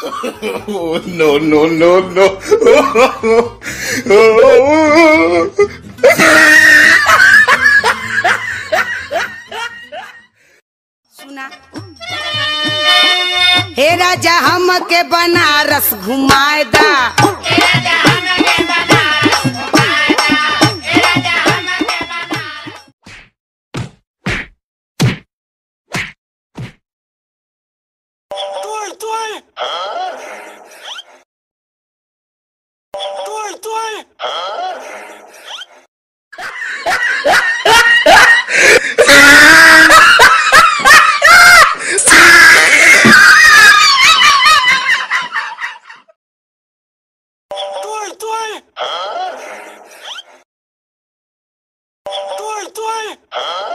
Oh, no, no, no, no. हे राजा हम के Banaras Tôi, tôi. Hả? Tôi, tôi. Hả? Tôi, tôi. Hả? Tôi, tôi. Hả?